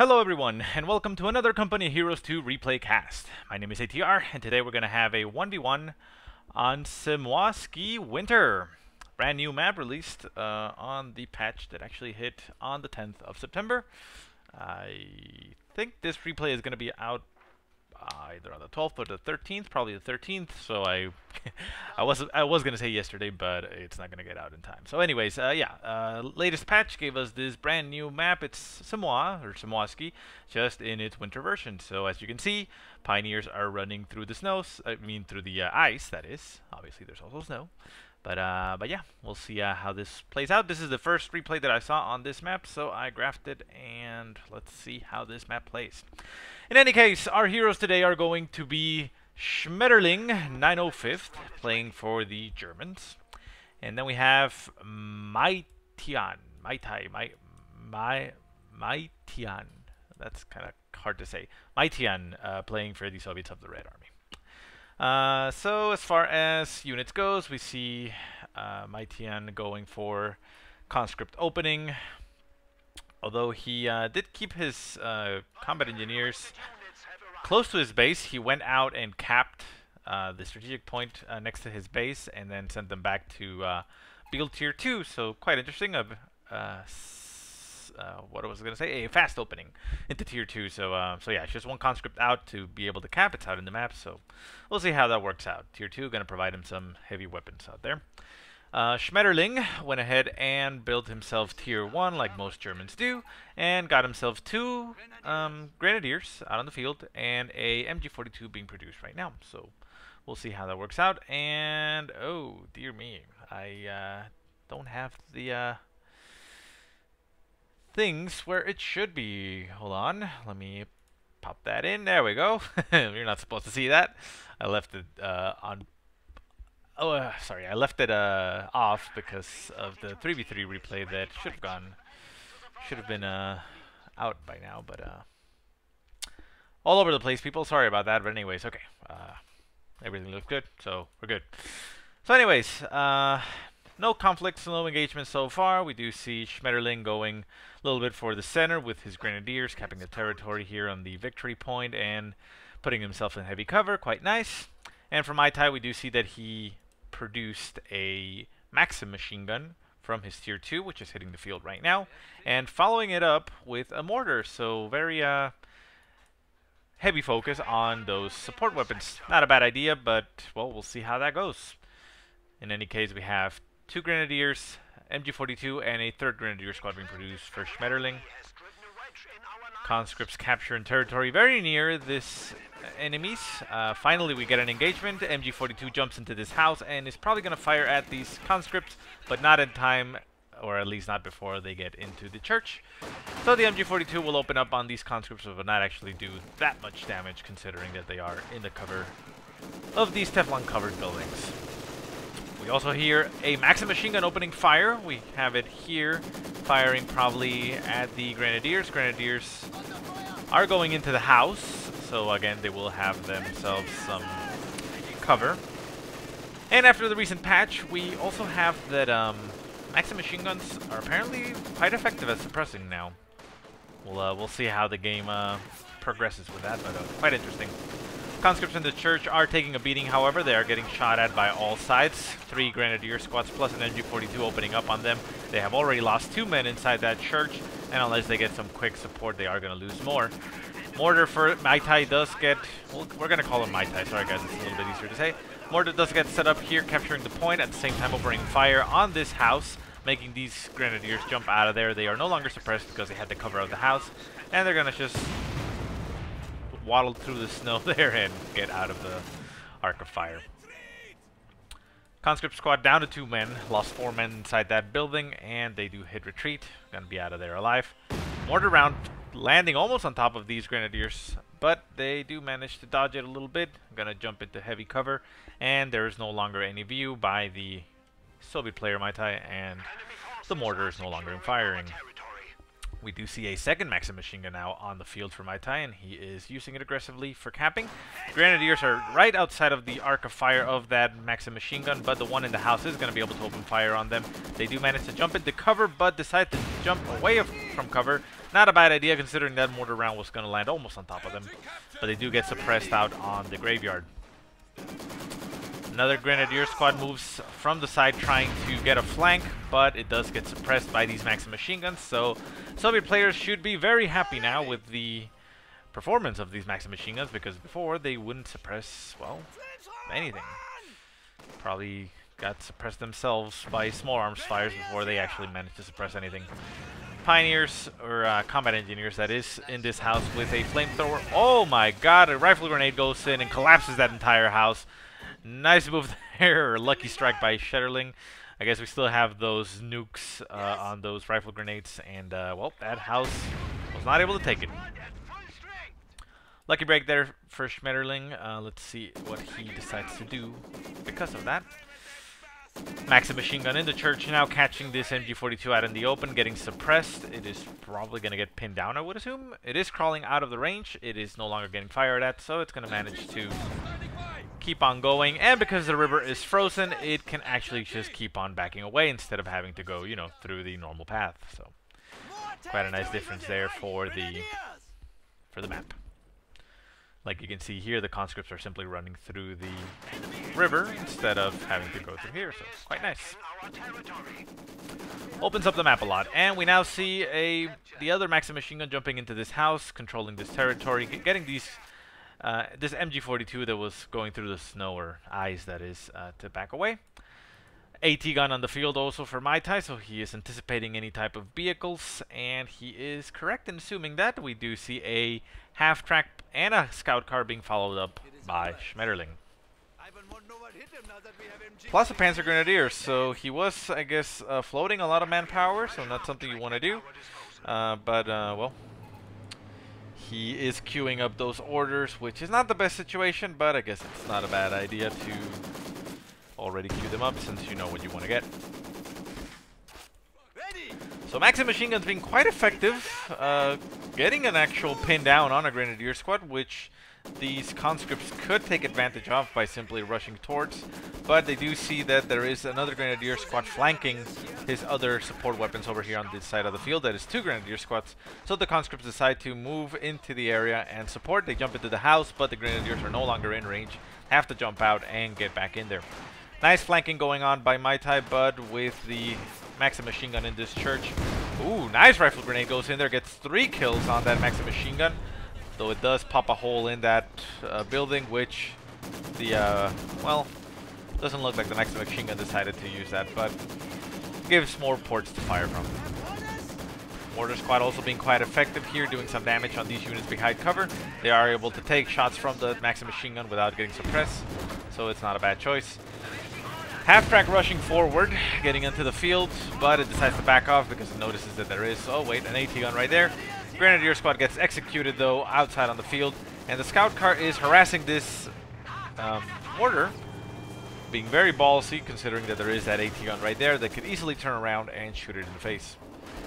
Hello everyone, and welcome to another Company Heroes 2 replay cast. My name is ATR, and today we're going to have a 1v1 on Semoskiy Winter. Brand new map released uh, on the patch that actually hit on the 10th of September. I think this replay is going to be out either on the 12th or the 13th, probably the 13th. So I, I was I was gonna say yesterday, but it's not gonna get out in time. So anyways, uh, yeah, uh, latest patch gave us this brand new map. It's Samoa or Samoaski, just in its winter version. So as you can see, pioneers are running through the snows. I mean through the uh, ice. That is. Obviously, there's also snow. But uh, but yeah, we'll see uh, how this plays out. This is the first replay that I saw on this map, so I graphed it, and let's see how this map plays. In any case, our heroes today are going to be Schmetterling 905th, playing for the Germans. And then we have Maitian, Maitai, Mai, Mai, Maitian. That's kind of hard to say. Maitian uh, playing for the Soviets of the Red Army. Uh, so as far as units goes, we see uh, Maitian going for conscript opening, Although he uh, did keep his uh, combat engineers close to his base, he went out and capped uh, the strategic point uh, next to his base and then sent them back to uh, Build Tier 2. So quite interesting. Of uh, what I was going to say, a fast opening into Tier 2. So, so yeah, just one conscript out to be able to cap. It's out in the map, so we'll see how that works out. Tier 2 going to provide him some heavy weapons out there. Uh, Schmetterling went ahead and built himself tier 1 like most Germans do and got himself two um, grenadiers out on the field and a MG42 being produced right now. So we'll see how that works out. And oh dear me, I uh, don't have the uh, things where it should be. Hold on, let me pop that in. There we go. You're not supposed to see that. I left it uh, on Oh, uh, sorry, I left it uh, off because of the 3v3 replay that should have gone, should have been uh, out by now, but uh, all over the place, people. Sorry about that, but anyways, okay. Uh, everything looks good, so we're good. So anyways, uh, no conflicts, no engagement so far. We do see Schmetterling going a little bit for the center with his grenadiers, capping the territory here on the victory point and putting himself in heavy cover. Quite nice. And for Maitai, we do see that he produced a Maxim machine gun from his tier 2, which is hitting the field right now, and following it up with a mortar. So very uh, heavy focus on those support weapons. Not a bad idea, but, well, we'll see how that goes. In any case, we have two Grenadiers, MG42, and a third Grenadier squad being produced for Schmetterling. Conscripts capture capturing territory very near this enemies. Uh, finally, we get an engagement. MG42 jumps into this house and is probably going to fire at these conscripts, but not in time, or at least not before they get into the church. So the MG42 will open up on these conscripts, but will not actually do that much damage, considering that they are in the cover of these Teflon-covered buildings. We also hear a Maxim machine gun opening fire. We have it here, firing probably at the Grenadiers. Grenadiers are going into the house. So again, they will have themselves some cover. And after the recent patch, we also have that um, Maxim machine guns are apparently quite effective at suppressing now. We'll uh, we'll see how the game uh, progresses with that, but uh, quite interesting. Conscripts in the church are taking a beating, however. They are getting shot at by all sides. Three Grenadier squads plus an MG42 opening up on them. They have already lost two men inside that church, and unless they get some quick support, they are going to lose more. Mortar for Maitai does get, well, we're going to call him Maitai, sorry guys, it's a little bit easier to say. Mortar does get set up here, capturing the point, at the same time opening fire on this house, making these Grenadiers jump out of there. They are no longer suppressed because they had the cover of the house, and they're going to just waddle through the snow there and get out of the arc of fire. Conscript squad down to two men, lost four men inside that building, and they do hit retreat. Gonna be out of there alive. Mortar round landing almost on top of these grenadiers, but they do manage to dodge it a little bit. I'm gonna jump into heavy cover, and there is no longer any view by the Soviet player Maitai, and the mortar is no longer firing. We do see a second Maxim machine gun now on the field for Maitai, and he is using it aggressively for capping. Grenadiers are right outside of the arc of fire of that Maxim machine gun, but the one in the house is going to be able to open fire on them. They do manage to jump into cover, but decide to jump away from cover. Not a bad idea considering that mortar round was going to land almost on top of them. But they do get suppressed out on the graveyard. Another Grenadier squad moves from the side trying to get a flank, but it does get suppressed by these Maxim machine guns, so Soviet players should be very happy now with the performance of these Maxim machine guns, because before they wouldn't suppress, well, anything. Probably got suppressed themselves by small arms fires before they actually managed to suppress anything. Pioneers, or uh, combat engineers that is, in this house with a flamethrower. Oh my god, a rifle grenade goes in and collapses that entire house. Nice move there, lucky strike by Schmetterling. I guess we still have those nukes uh, on those rifle grenades, and uh, well, that house was not able to take it. Lucky break there for Schmetterling. Uh, let's see what he decides to do because of that. Maxim machine gun in the church now catching this MG42 out in the open, getting suppressed. It is probably going to get pinned down, I would assume. It is crawling out of the range. It is no longer getting fired at, so it's going to manage to keep on going. And because the river is frozen, it can actually just keep on backing away instead of having to go, you know, through the normal path. So quite a nice difference there for the for the map. Like you can see here, the conscripts are simply running through the river instead of having to go through here, so quite nice. Opens up the map a lot, and we now see a the other Maxim machine gun jumping into this house, controlling this territory, getting these uh, this MG42 that was going through the snow, or ice that is, uh, to back away. AT gun on the field also for Mai Tai, so he is anticipating any type of vehicles, and he is correct in assuming that. We do see a half-track and a scout car being followed up by Schmetterling. Plus a Panzer Grenadier, so he was, I guess, uh, floating a lot of manpower, so not something you want to do. Uh, but, uh, well, he is queuing up those orders, which is not the best situation, but I guess it's not a bad idea to already queue them up since you know what you want to get. So Maxim Machine Gun's being quite effective, uh, getting an actual pin down on a Grenadier squad, which these conscripts could take advantage of by simply rushing towards, but they do see that there is another Grenadier squad flanking his other support weapons over here on this side of the field. That is two Grenadier squads. So the conscripts decide to move into the area and support. They jump into the house, but the Grenadiers are no longer in range, have to jump out and get back in there. Nice flanking going on by Mai Tai Bud with the Maxim machine gun in this church. Ooh, nice rifle grenade goes in there, gets three kills on that Maxim machine gun. Though it does pop a hole in that uh, building, which the, uh, well, doesn't look like the Maxim machine gun decided to use that, but gives more ports to fire from. Mortar Squad also being quite effective here, doing some damage on these units behind cover. They are able to take shots from the Maxim machine gun without getting suppressed, so it's not a bad choice. Half-track rushing forward, getting into the field, but it decides to back off because it notices that there is, oh wait, an AT gun right there. Grenadier squad gets executed though outside on the field, and the scout car is harassing this um, mortar, being very ballsy considering that there is that AT gun right there that could easily turn around and shoot it in the face.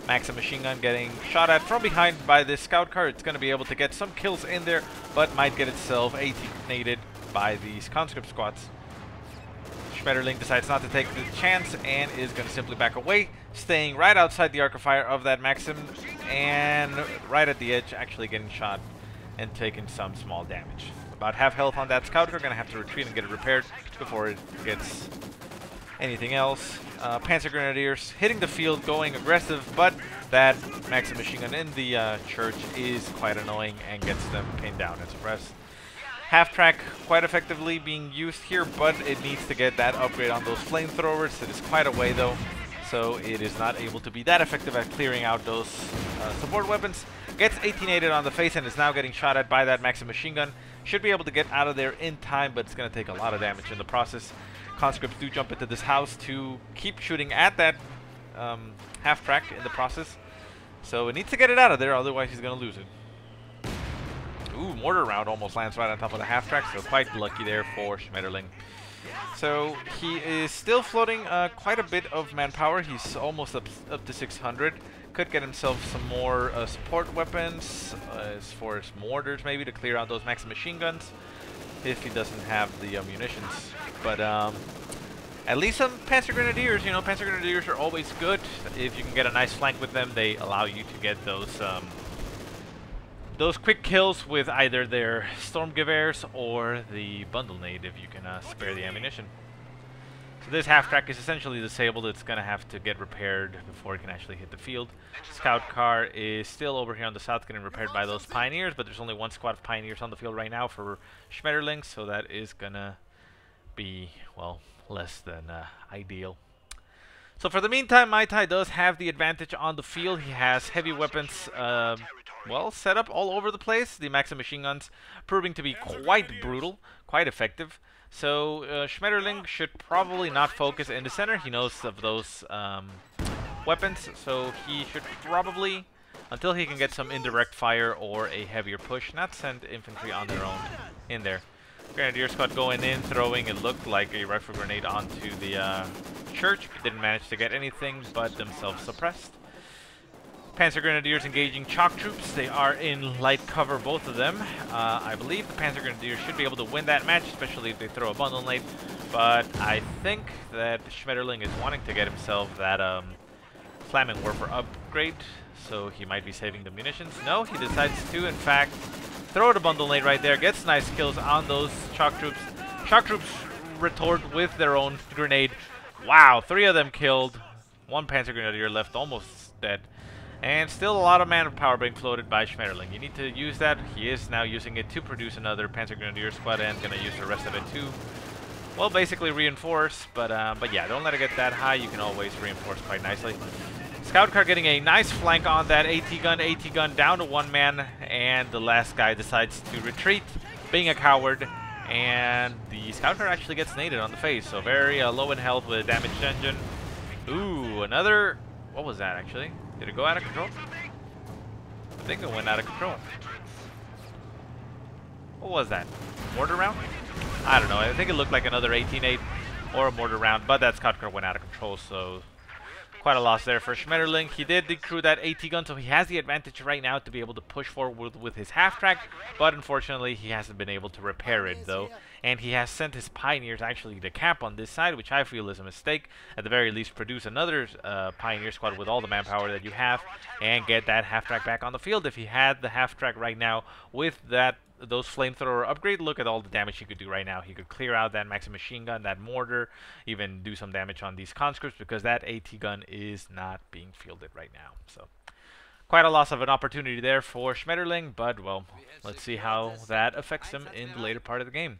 Maxim machine gun getting shot at from behind by this scout car. It's going to be able to get some kills in there, but might get itself AT-nated by these conscript squads. Schmetterling decides not to take the chance and is going to simply back away, staying right outside the arc of fire of that Maxim and right at the edge, actually getting shot and taking some small damage. About half health on that scout. We're going to have to retreat and get it repaired before it gets anything else. Uh, Panzer Grenadiers hitting the field, going aggressive, but that Maxim machine gun in the uh, church is quite annoying and gets them pinned down and suppressed. Half track quite effectively being used here, but it needs to get that upgrade on those flamethrowers. It is quite a way though, so it is not able to be that effective at clearing out those uh, support weapons. Gets 18 on the face and is now getting shot at by that Maxim machine gun. Should be able to get out of there in time, but it's going to take a lot of damage in the process. Conscripts do jump into this house to keep shooting at that um, half track in the process. So it needs to get it out of there, otherwise he's going to lose it. Ooh, mortar round almost lands right on top of the half track, so quite lucky there for Schmetterling. So he is still floating uh, quite a bit of manpower. He's almost up, up to 600. Could get himself some more uh, support weapons, uh, as far as mortars maybe, to clear out those Maxim machine guns, if he doesn't have the uh, munitions. But um, at least some Panzer Grenadiers. You know, Panzer Grenadiers are always good. If you can get a nice flank with them, they allow you to get those um, those quick kills with either their Sturmgewehrs or the Bundle Nade if you can uh, spare the ammunition. So this half-track is essentially disabled. It's going to have to get repaired before it can actually hit the field. Scout car is still over here on the south getting repaired by those Pioneers, but there's only one squad of Pioneers on the field right now for Schmetterling, so that is going to be, well, less than uh, ideal. So for the meantime, Mai Tai does have the advantage on the field. He has heavy weapons, uh, well, set up all over the place. The Maxim machine guns proving to be quite brutal, quite effective. So uh, Schmetterling should probably not focus in the center. He knows of those um, weapons, so he should probably, until he can get some indirect fire or a heavier push, not send infantry on their own in there. Grenadier squad going in, throwing, it looked like a rifle grenade onto the uh, church. Didn't manage to get anything, but themselves suppressed. Panzer Grenadiers engaging Shock Troops. They are in light cover, both of them. Uh, I believe the Panzer Grenadiers should be able to win that match, especially if they throw a bundle nade. But I think that Schmetterling is wanting to get himself that um, Flammenwerfer upgrade, so he might be saving the munitions. No, he decides to, in fact, throw the bundle nade right there. Gets nice kills on those Shock Troops. Shock Troops retort with their own grenade. Wow, three of them killed. One Panzer Grenadier left almost dead. And still a lot of manpower being floated by Schmetterling. You need to use that. He is now using it to produce another Panzer Grenadier squad and gonna use the rest of it to, well, basically reinforce. But uh, but yeah, don't let it get that high. You can always reinforce quite nicely. Scout car getting a nice flank on that AT gun. AT gun down to one man, and the last guy decides to retreat, being a coward. And the scout car actually gets naded on the face, so very uh, low in health with a damaged engine. Ooh, another. What was that actually? Did it go out of control? I think it went out of control. What was that? Mortar round? I don't know. I think it looked like another 18-8 or a mortar round, but that scout car went out of control, so quite a loss there for Schmetterling. He did decrew that AT gun, so he has the advantage right now to be able to push forward with, his half-track, but unfortunately he hasn't been able to repair it, though. And he has sent his Pioneers actually to camp on this side, which I feel is a mistake. At the very least, produce another uh, Pioneer squad with all the manpower that you have, and get that half-track back on the field. If he had the half-track right now with that those flamethrower upgrade, look at all the damage he could do right now. He could clear out that Maxim machine gun, that mortar, even do some damage on these conscripts because that AT gun is not being fielded right now. So quite a loss of an opportunity there for Schmetterling, but well, let's see how that affects him in the later part of the game.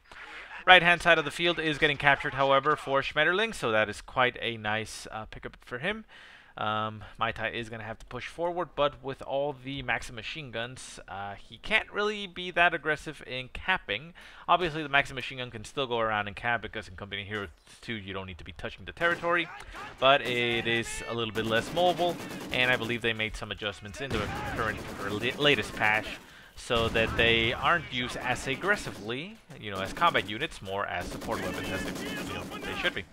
Right hand side of the field is getting captured, however, for Schmetterling, so that is quite a nice uh, pickup for him. Um, Mai Tai is going to have to push forward, but with all the Maxim machine guns, uh, he can't really be that aggressive in capping. Obviously, the Maxim machine gun can still go around and cap because in Company Hero 2 you don't need to be touching the territory, but it is a little bit less mobile, and I believe they made some adjustments in the current or latest patch so that they aren't used as aggressively, you know, as combat units, more as support weapons as they, you know, they should be.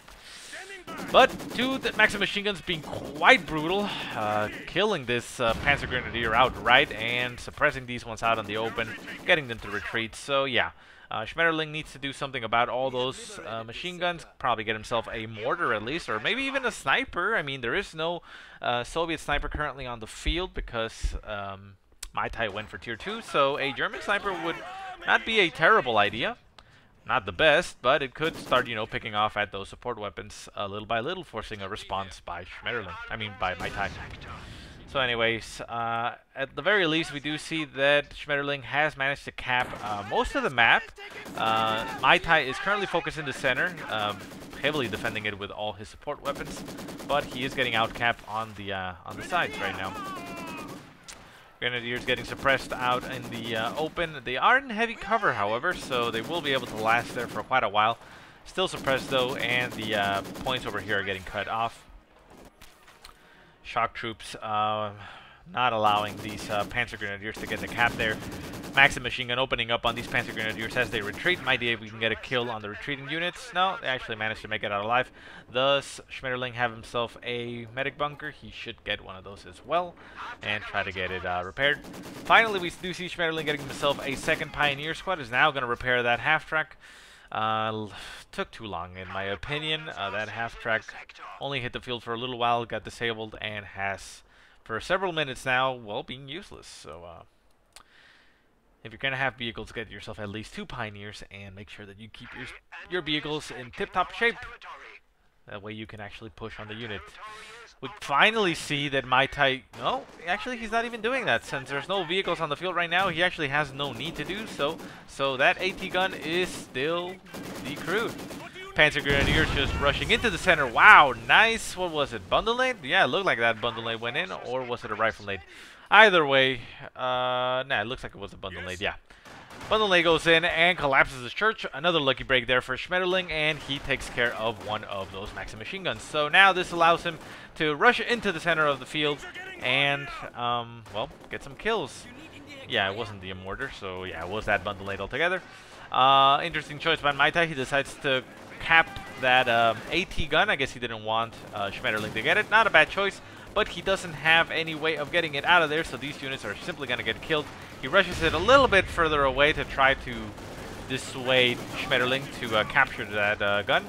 But two Maxim machine guns being quite brutal, uh, killing this uh, Panzer Grenadier outright and suppressing these ones out in the open, getting them to retreat. So yeah, uh, Schmetterling needs to do something about all those uh, machine guns, probably get himself a mortar at least, or maybe even a sniper. I mean, there is no uh, Soviet sniper currently on the field because um, Mai Tai went for tier 2, so a German sniper would not be a terrible idea. Not the best, but it could start, you know, picking off at those support weapons a little by little, forcing a response by Schmetterling. I mean, by Mai Tai. So anyways, uh, at the very least, we do see that Schmetterling has managed to cap uh, most of the map. Uh, Mai Tai is currently focused in the center, um, heavily defending it with all his support weapons, but he is getting outcapped on the uh, on the sides right now. Grenadiers getting suppressed out in the uh, open. They are in heavy cover, however, so they will be able to last there for quite a while. Still suppressed, though, and the uh, points over here are getting cut off. Shock troops uh, not allowing these uh, Panzer Grenadiers to get the cap there. Maxim machine gun opening up on these Panzer Grenadiers as they retreat. Might be if we can get a kill on the retreating units. No, they actually managed to make it out alive. Thus, Schmetterling have himself a medic bunker. He should get one of those as well and try to get it uh, repaired. Finally, we do see Schmetterling getting himself a second Pioneer squad. Is now going to repair that half-track. Uh, took too long, in my opinion. Uh, that half-track only hit the field for a little while, got disabled, and has, for several minutes now, well, being useless. So, uh, if you're going to have vehicles, get yourself at least two Pioneers, and make sure that you keep your, your vehicles in tip-top shape. That way you can actually push on the unit we finally see that Mai Tai... No, actually he's not even doing that. Since there's no vehicles on the field right now, he actually has no need to do so. So that AT gun is still decrewed. Panzer Grenadiers just rushing into the center. Wow, nice. What was it? Bundle? Yeah, it looked like that bundle went in. Or was it a rifle nade? Either way, uh, nah, it looks like it was a bundle nade, yeah. Bundle goes in and collapses the church. Another lucky break there for Schmetterling, and he takes care of one of those Maxim machine guns. So now this allows him to rush into the center of the field and, um, well, get some kills. Yeah, it wasn't the Immortar, so yeah, it was that Bundle altogether. Uh, interesting choice by Mai Tai. He decides to cap that um, AT gun. I guess he didn't want uh, Schmetterling to get it. Not a bad choice, but he doesn't have any way of getting it out of there, so these units are simply going to get killed. He rushes it a little bit further away to try to dissuade Schmetterling to uh, capture that uh, gun.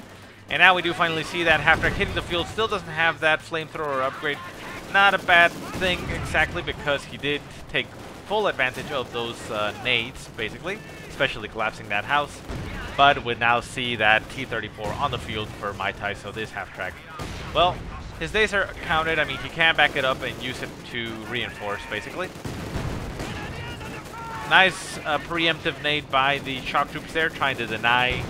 And now we do finally see that half-track hitting the field. Still doesn't have that flamethrower upgrade. Not a bad thing exactly because he did take full advantage of those uh, nades, basically, especially collapsing that house. But we now see that T-34 on the field for Mai Tai, so this half-track, well, his days are counted. I mean, he can back it up and use it to reinforce, basically. Nice uh, preemptive nade by the shock troops there, trying to deny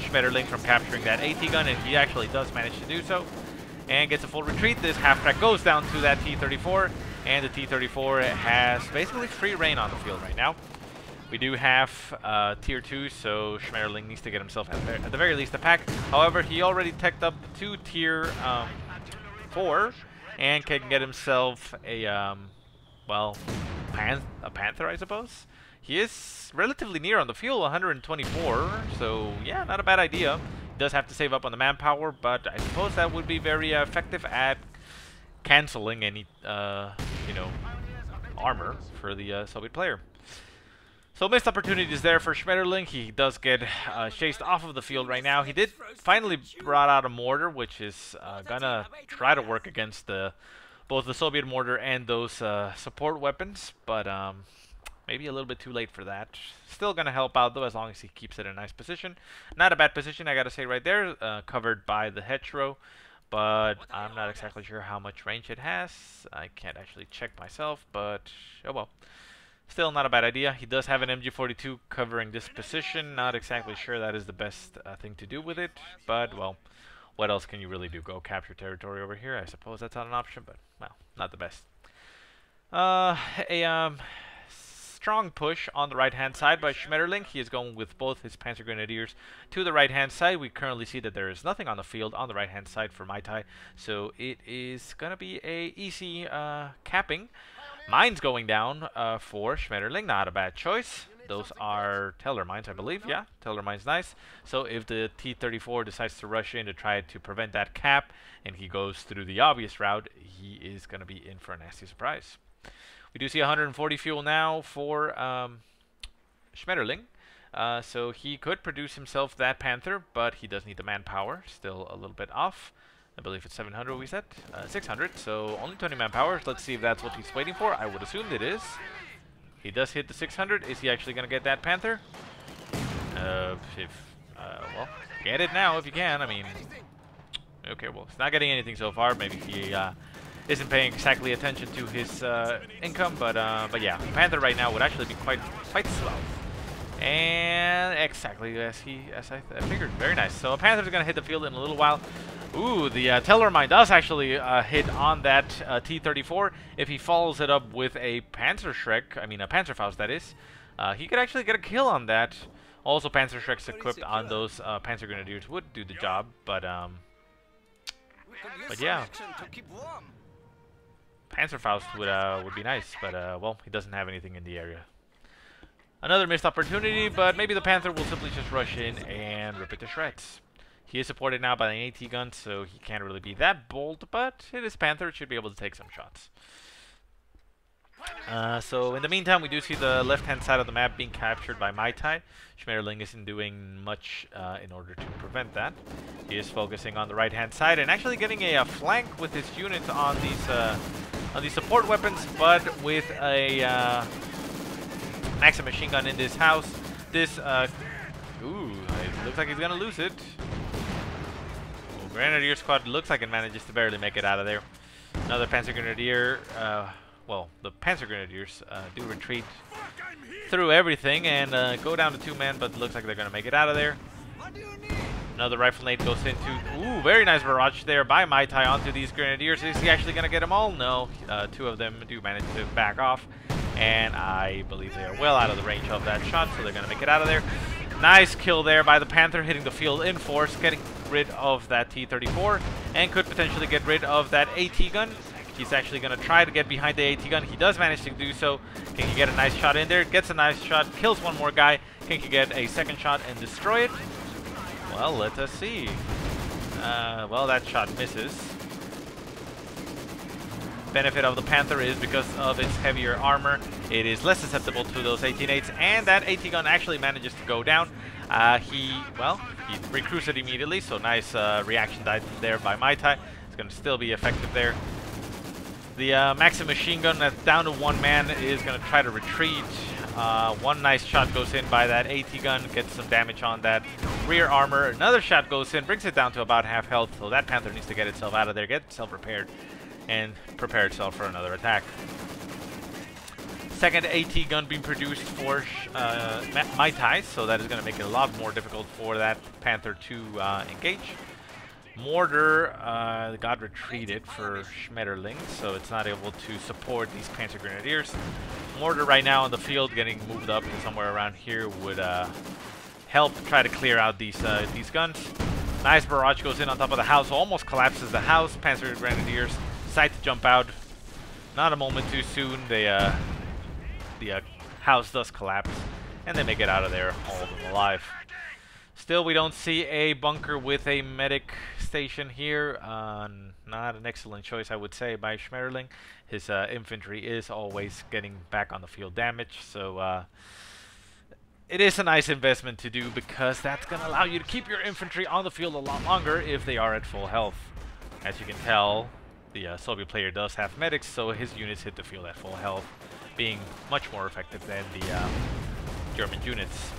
Schmetterling from capturing that AT gun, and he actually does manage to do so. And gets a full retreat. This half-track goes down to that T-34, and the T-34 has basically free reign on the field right now. We do have uh, tier 2, so Schmetterling needs to get himself at, the very least a Pak. However, he already teched up two tier um, four, and can get himself a, um, well, pan a Panther, I suppose. He is relatively near on the field, 124, so yeah, not a bad idea. Does have to save up on the manpower, but I suppose that would be very uh, effective at canceling any, uh, you know, armor for the uh, Soviet player. So missed opportunities there for Schmetterling. He does get uh, chased off of the field right now. He did finally brought out a mortar, which is uh, gonna try to work against the both the Soviet mortar and those uh, support weapons, but um, maybe a little bit too late for that. Still gonna help out though, as long as he keeps it in a nice position. Not a bad position, I gotta say right there, uh, covered by the hedgerow but I'm not exactly sure how much range it has. I can't actually check myself, but oh well. Still not a bad idea. He does have an MG42 covering this position. Not exactly sure that is the best uh, thing to do with it, but, well, what else can you really do? Go capture territory over here? I suppose that's not an option, but, well, not the best. Uh, a um, strong push on the right-hand side by Schmetterling. He is going with both his Panzer Grenadiers to the right-hand side. We currently see that there is nothing on the field on the right-hand side for Mai Tai, so it is going to be a easy uh, capping. Mines going down uh, for Schmetterling. Not a bad choice. Those are Teller mines, I believe. Yeah, Teller mines, nice. So if the T-34 decides to rush in to try to prevent that cap, and he goes through the obvious route, he is going to be in for a nasty surprise. We do see 140 fuel now for um, Schmetterling. Uh, so he could produce himself that Panther, but he does need the manpower. Still a little bit off. I believe it's 700 we said. Uh, 600, so only 20 manpower. Let's see if that's what he's waiting for. I would assume it is. He does hit the 600. Is he actually going to get that Panther? Uh, if, uh, well, get it now if you can. I mean, okay, well, he's not getting anything so far. Maybe he uh, isn't paying exactly attention to his uh, income, but uh, but yeah, Panther right now would actually be quite quite slow. And exactly as he as I, I figured. Very nice. So a Panther's going to hit the field in a little while. Ooh, the uh, Tellermine does actually uh, hit on that uh, T-34. If he follows it up with a Panzerschreck, I mean a Panzerfaust that is, uh, he could actually get a kill on that. Also, Panzerschrecks equipped on those uh, Panzer Grenadiers would do the job, but um, but yeah, Panzerfaust would uh, would be nice, but uh, well, he doesn't have anything in the area. Another missed opportunity, but maybe the Panther will simply just rush in and rip it to shreds. He is supported now by an AT gun, so he can't really be that bold, but it is Panther. It should be able to take some shots. Uh, so in the meantime, we do see the left-hand side of the map being captured by Mai Tai. Schmetterling isn't doing much uh, in order to prevent that. He is focusing on the right-hand side and actually getting a, a, flank with his units on these uh, on these support weapons, but with a uh, Maxim machine gun in this house. This, uh, ooh, it looks like he's gonna lose it. Ooh, Grenadier squad looks like it manages to barely make it out of there. Another Panzer Grenadier, uh, well, the Panzer Grenadiers uh, do retreat through everything and uh, go down to two men, but looks like they're gonna make it out of there. Another rifle nade goes into, ooh, very nice barrage there by Mai Tai onto these Grenadiers. Is he actually gonna get them all? No, uh, two of them do manage to back off and I believe they are well out of the range of that shot, so they're going to make it out of there. Nice kill there by the Panther, hitting the field in force, getting rid of that T-34, and could potentially get rid of that AT gun. He's actually going to try to get behind the AT gun. He does manage to do so. Can he get a nice shot in there? Gets a nice shot, kills one more guy. Can he get a second shot and destroy it? Well, let us see. Uh, well, that shot misses benefit of the Panther is because of its heavier armor, it is less susceptible to those 18-8s, and that AT gun actually manages to go down. Uh, he, well, he recruits it immediately, so nice uh, reaction died there by Mai Tai. It's going to still be effective there. The uh, Maxim machine gun that's down to one man is going to try to retreat. Uh, one nice shot goes in by that AT gun, gets some damage on that rear armor. Another shot goes in, brings it down to about half health, so that Panther needs to get itself out of there, get itself repaired and prepare itself for another attack. Second AT gun being produced for uh, Mai so that is going to make it a lot more difficult for that Panther to uh, engage. Mortar uh, got retreated for Schmetterling, so it's not able to support these Panzer Grenadiers. Mortar right now on the field getting moved up to somewhere around here would uh, help try to clear out these uh, these guns. Nice barrage goes in on top of the house, almost collapses the house. Panzer Grenadiers decide to jump out. Not a moment too soon. They, uh, the uh, house does collapse, and they make it out of there, all of them alive. Still, we don't see a bunker with a medic station here. Uh, not an excellent choice, I would say, by Schmetterling. His uh, infantry is always getting back on the field damage, so uh, it is a nice investment to do because that's going to allow you to keep your infantry on the field a lot longer if they are at full health. As you can tell, the uh, Soviet player does have medics, so his units hit the field at full health, being much more effective than the uh, German units.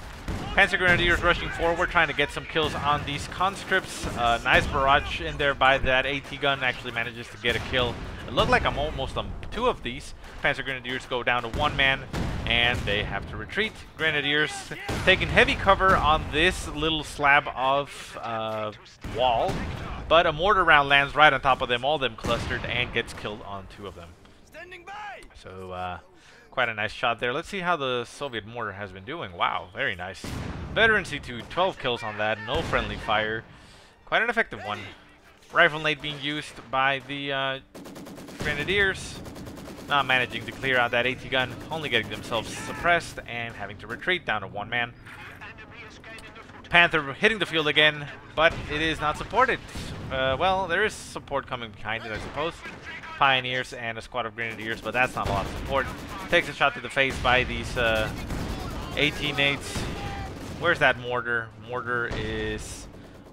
Panzer Grenadiers rushing forward, trying to get some kills on these conscripts. Uh, nice barrage in there by that AT gun, actually manages to get a kill. It looked like I'm almost on two of these. Panzer Grenadiers go down to one man, and they have to retreat. Grenadiers taking heavy cover on this little slab of uh, wall, but a mortar round lands right on top of them, all of them clustered, and gets killed on two of them. So, uh, quite a nice shot there. Let's see how the Soviet mortar has been doing. Wow, very nice. Veteran C2, 12 kills on that, no friendly fire. Quite an effective one. Rifle nade being used by the uh, Grenadiers. Not managing to clear out that AT gun, only getting themselves suppressed and having to retreat down to one man. Panther hitting the field again, but it is not supported. Uh, well, there is support coming behind it, I suppose. Pioneers and a squad of Grenadiers, but that's not a lot of support. Takes a shot to the face by these uh, 18-8s. Where's that mortar? Mortar is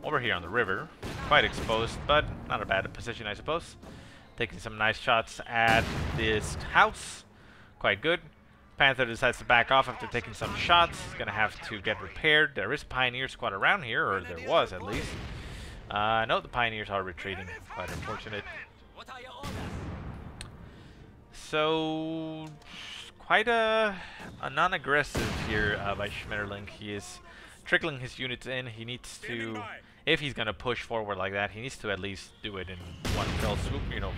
over here on the river. Quite exposed, but not a bad position, I suppose. Taking some nice shots at this house. Quite good. Panther decides to back off after taking some shots. He's going to have to get repaired. There is Pioneer squad around here, or there was at least. Uh, no, the Pioneers are retreating. Quite unfortunate. So, quite a, a non-aggressive here uh, by Schmetterling. He is trickling his units in. He needs to, if he's going to push forward like that, he needs to at least do it in one fell swoop, you know,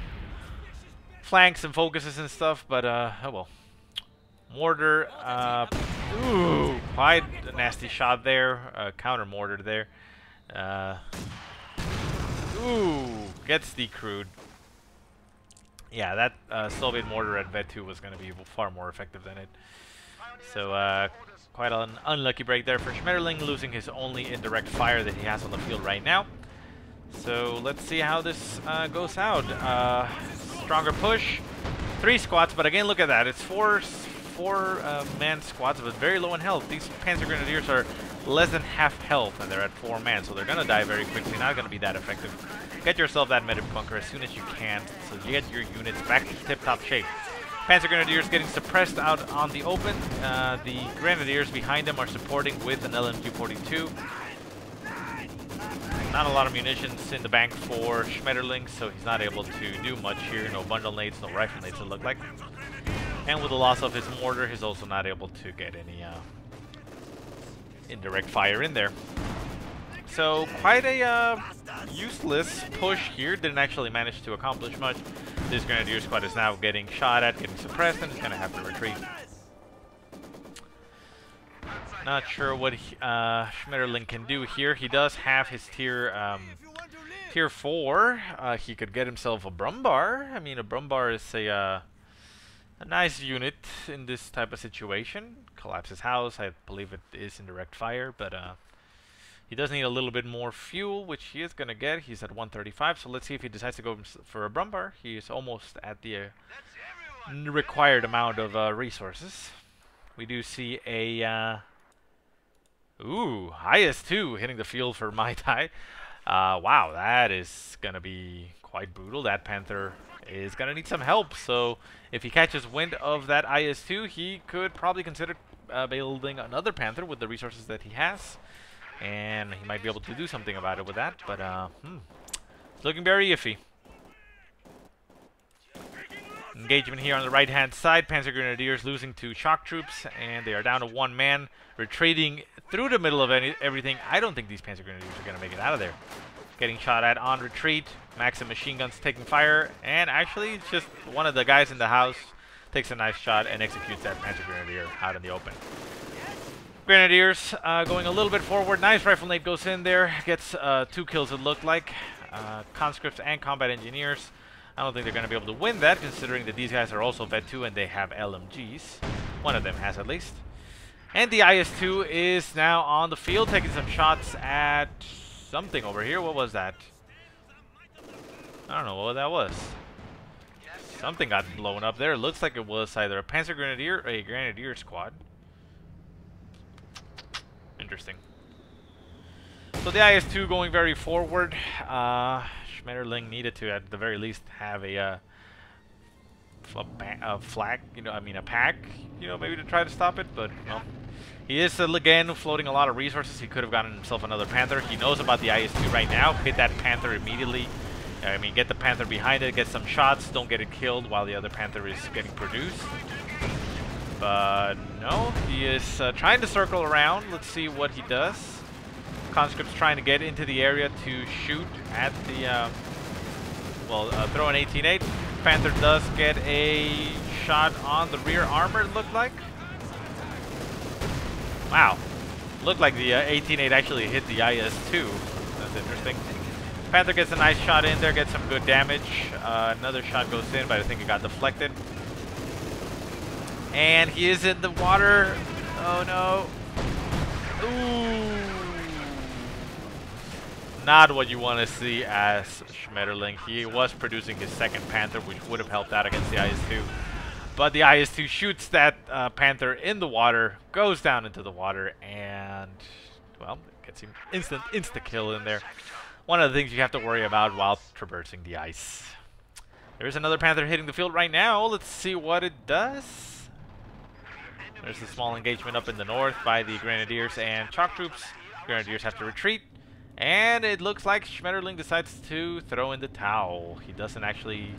flanks and focuses and stuff, but, uh, oh well. Mortar, uh, ooh, quite a nasty shot there, uh, counter mortar there. Uh, ooh, gets decrewed. Yeah, that uh, Soviet mortar at Vet2 was going to be far more effective than it. So, uh, quite an unlucky break there for Schmetterling, losing his only indirect fire that he has on the field right now. So, let's see how this uh, goes out. Uh, stronger push. Three squads, but again, look at that. It's four four uh, man squads, but very low in health. These Panzer Grenadiers are less than half health, and they're at four man, so they're gonna die very quickly. Not gonna be that effective. Get yourself that medic bunker as soon as you can, so you get your units back to tip-top shape. Panzer Grenadiers getting suppressed out on the open. Uh, the Grenadiers behind them are supporting with an LMG-42. Not a lot of munitions in the bank for Schmetterling, so he's not able to do much here. No bundle nades, no rifle nades, it look like. And with the loss of his mortar, he's also not able to get any uh, indirect fire in there. So quite a uh, useless push here. Didn't actually manage to accomplish much. This Grenadier squad is now getting shot at, getting suppressed, and going to have to retreat. Not sure what uh, Schmetterling can do here. He does have his tier um, tier 4. Uh, he could get himself a Brumbar. I mean, a Brumbar is a, uh, a nice unit in this type of situation. Collapse his house. I believe it is in direct fire, but uh, he does need a little bit more fuel, which he is going to get. He's at 135, so let's see if he decides to go for a Brumbar. He is almost at the uh, required amount of uh, resources. We do see a... Uh, ooh, IS-2 hitting the field for Mai Tai. Uh, wow, that is going to be quite brutal. That Panther is going to need some help, so if he catches wind of that IS-2, he could probably consider uh, building another Panther with the resources that he has and he might be able to do something about it with that, but uh, hmm. Looking very iffy. Engagement here on the right-hand side. Panzer Grenadiers losing to shock troops, and they are down to one man, retreating through the middle of any everything. I don't think these Panzer Grenadiers are going to make it out of there. Getting shot at on retreat. Maxim machine guns taking fire, and actually, just one of the guys in the house takes a nice shot and executes that Panzer Grenadier out in the open. Grenadiers uh, going a little bit forward. Nice rifle nade goes in there. Gets uh, two kills it looked like. Uh, conscripts and combat engineers. I don't think they're going to be able to win that considering that these guys are also Vet 2 and they have LMGs. One of them has at least. And the IS-2 is now on the field taking some shots at something over here. What was that? I don't know what that was. Something got blown up there. Looks like it was either a Panzer Grenadier or a Grenadier squad interesting. So the IS-2 going very forward. Uh, Schmetterling needed to, at the very least, have a, uh, a, a flag, you know, I mean a Pak, you know, maybe to try to stop it, but. He is, uh, again, floating a lot of resources. He could have gotten himself another Panther. He knows about the IS-2 right now. Hit that Panther immediately. I mean, get the Panther behind it, get some shots, don't get it killed while the other Panther is getting produced. But no, he is uh, trying to circle around. Let's see what he does. Conscript's trying to get into the area to shoot at the, uh, well, uh, throw an 18-8. Panther does get a shot on the rear armor, it looked like. Wow. Looked like the 18-8 uh, actually hit the IS-2. That's interesting. Panther gets a nice shot in there, gets some good damage. Uh, another shot goes in, but I think it got deflected. And he is in the water. Oh no. Ooh. Not what you want to see as Schmetterling. He was producing his second Panther, which would have helped out against the IS-2. But the IS-2 shoots that uh, Panther in the water, goes down into the water, and, well, gets him instant insta-kill in there. One of the things you have to worry about while traversing the ice. There's another Panther hitting the field right now. Let's see what it does. There's a small engagement up in the north by the Grenadiers and Shock Troops. Grenadiers have to retreat. And it looks like Schmetterling decides to throw in the towel. He doesn't actually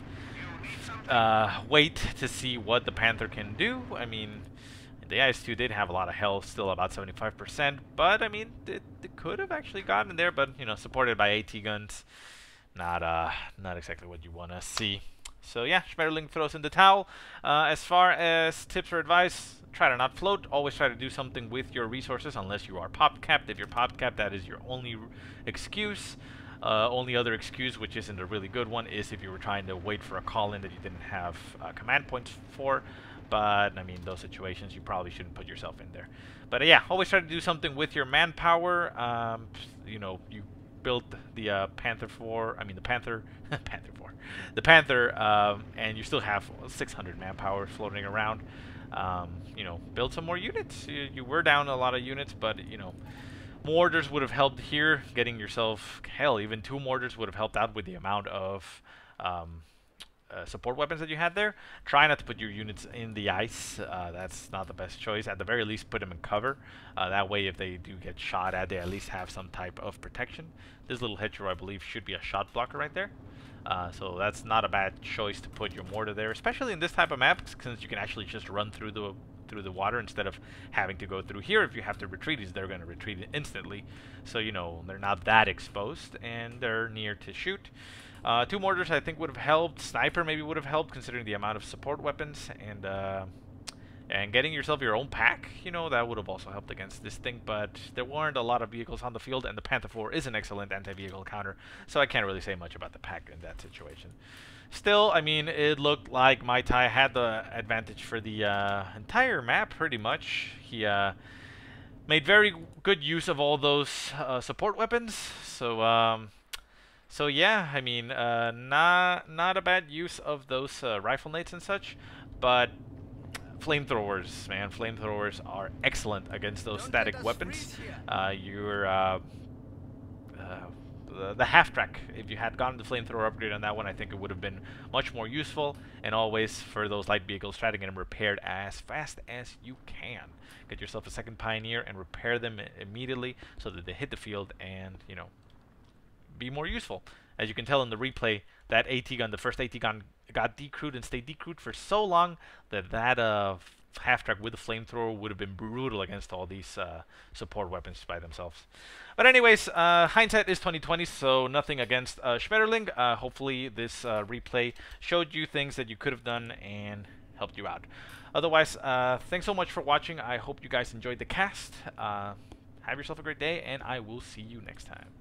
uh, wait to see what the Panther can do. I mean, the IS-2 did have a lot of health, still about 75%, but I mean, it, it could have actually gotten there, but you know, supported by AT guns, not uh, not exactly what you want to see. So yeah, Schmetterling throws in the towel. Uh, as far as tips or advice, try to not float. Always try to do something with your resources unless you are pop capped. If you're pop capped, that is your only excuse. Uh, only other excuse, which isn't a really good one, is if you were trying to wait for a call in that you didn't have uh, command points for. But, I mean, those situations, you probably shouldn't put yourself in there. But, uh, yeah, always try to do something with your manpower. Um, you know, you built the uh, Panther 4, I mean the Panther, Panther 4, the Panther, um, and you still have 600 manpower floating around. Um, you know, build some more units. You, you, were down a lot of units, but you know, mortars would have helped here. Getting yourself, hell, even two mortars would have helped out with the amount of um, uh, support weapons that you had there. Try not to put your units in the ice. Uh, that's not the best choice. At the very least, put them in cover. Uh, that way, if they do get shot at, they at least have some type of protection. This little Hitcher, I believe, should be a shot blocker right there. Uh, so that's not a bad choice to put your mortar there, especially in this type of map, since you can actually just run through the through the water instead of having to go through here. If you have to retreat, is they're going to retreat instantly. So, you know, they're not that exposed, and they're near to shoot. Uh, two mortars I think would have helped. Sniper maybe would have helped considering the amount of support weapons and uh, and getting yourself your own Pak. You know that would have also helped against this thing. But there weren't a lot of vehicles on the field, and the Panther 4 is an excellent anti-vehicle counter. So I can't really say much about the Pak in that situation. Still, I mean, it looked like Mai Tai had the advantage for the uh, entire map, pretty much. He uh, made very good use of all those uh, support weapons. So. Um, so yeah, I mean, uh, not not a bad use of those uh, rifle nades and such, but flamethrowers, man, flamethrowers are excellent against those Don't static weapons. Uh, you're uh, uh, the, the half track. If you had gotten the flamethrower upgrade on that one, I think it would have been much more useful. And always for those light vehicles, try to get them repaired as fast as you can. Get yourself a second Pioneer and repair them immediately so that they hit the field and you know be more useful. As you can tell in the replay, that AT gun, the first AT gun, got decrewed and stayed decrewed for so long that that uh, half track with the flamethrower would have been brutal against all these uh, support weapons by themselves. But anyways, uh, hindsight is 2020, so nothing against uh, Schmetterling. Uh, hopefully this uh, replay showed you things that you could have done and helped you out. Otherwise, uh, thanks so much for watching. I hope you guys enjoyed the cast. have yourself a great day, and I will see you next time.